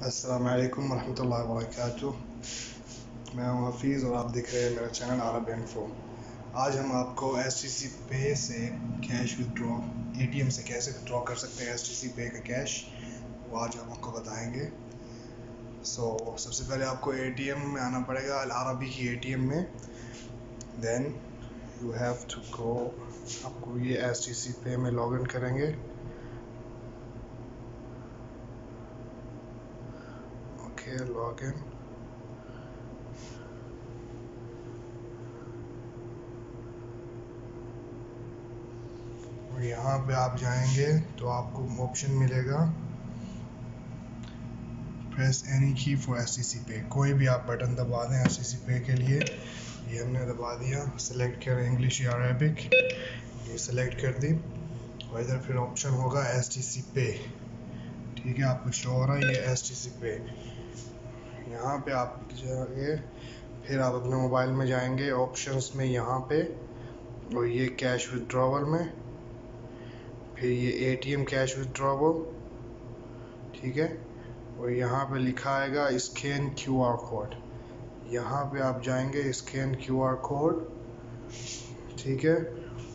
असलकम वरहमल वर्क मैं हूँ हफीज़ और आप देख रहे हैं मेरा चैनल अरब इन्फो। आज हम आपको एस टी सी पे से cash withdraw A T M से कैसे विदड्रॉ कर सकते हैं एस टी सी पे का कैश वो आज हम आपको बताएँगे। सो so, सबसे पहले आपको ए टी एम में आना पड़ेगा अल अरबी की ए टी एम में। Then you have to go आपको ये एस टी सी पे में लॉगिन करेंगे। Okay login और यहाँ पे आप जाएँगे तो आपको ऑप्शन मिलेगा। Press any key for S C पे कोई भी आप बटन दबा दें एस सी पे के लिए। ये हमने दबा दिया। सेलेक्ट कर इंग्लिश या अरेबिक ये सेलेक्ट कर दी। और इधर फिर ऑप्शन होगा एस टी सी पे ठीक है आपको शो हो रहा है? ये एस टी सी पे यहाँ पे आप जाएँगे, फिर आप अपने मोबाइल में जाएँगे ऑप्शंस में यहाँ पे, और ये कैश विदड्रॉवल में, फिर ये एटीएम कैश विदड्रॉवल ठीक है? और यहाँ पे लिखा आएगा स्कैन क्यू आर कोड यहाँ पे आप जाएँगे स्कैन क्यू आर कोड ठीक है?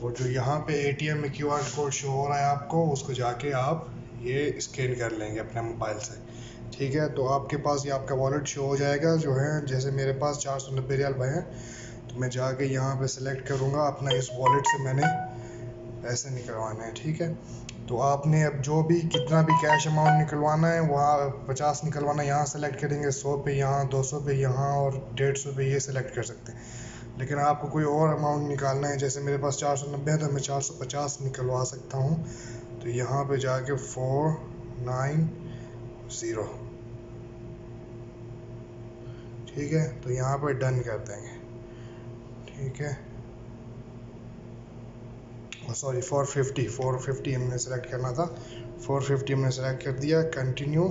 और जो यहाँ पे एटीएम में क्यू आर कोड शो हो रहा है आपको, उसको जाके आप ये स्कैन कर लेंगे अपने मोबाइल से। ठीक है तो आपके पास ये आपका वॉलेट शो हो जाएगा, जो है, जैसे मेरे पास चार सौ नब्बे रियाल भय हैं तो मैं जाके यहाँ पे सिलेक्ट करूँगा, अपना इस वॉलेट से मैंने पैसे निकलवाने हैं, ठीक है? तो आपने अब जो भी, कितना भी कैश अमाउंट निकलवाना है, वहाँ पचास निकलवाना यहाँ सेलेक्ट करेंगे, सौ पे यहाँ, दो सौ पे यहाँ, और डेढ़ सौ पे ये सिलेक्ट कर सकते हैं। लेकिन आपको कोई और अमाउंट निकालना है, जैसे मेरे पास चार सौ नब्बे है तो मैं चार सौ पचास निकलवा सकता हूँ। तो यहाँ पे जाके फोर नाइन ज़ीरो ठीक है? तो यहाँ पर डन कर देंगे। ठीक है? Sorry four fifty four fifty हमने सेलेक्ट करना था। फोर फिफ्टी हमने सेलेक्ट कर दिया। कंटिन्यू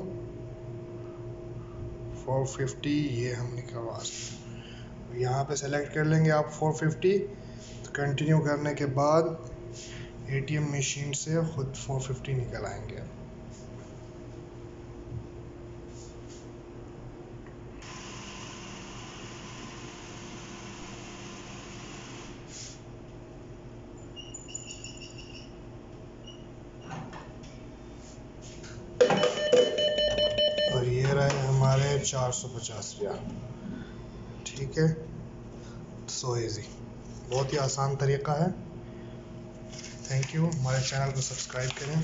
फोर फिफ्टी ये हमने करवा सकते यहाँ पे सेलेक्ट कर लेंगे आप फोर फिफ्टी तो कंटिन्यू करने के बाद एटीएम मशीन से खुद फोर फिफ्टी निकल आएँगे। और ये रहे हमारे चार सौ पचास रुपया। ठीक है? सो इज़ी बहुत ही आसान तरीका है। थैंक यू हमारे चैनल को सब्सक्राइब करें।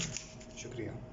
शुक्रिया।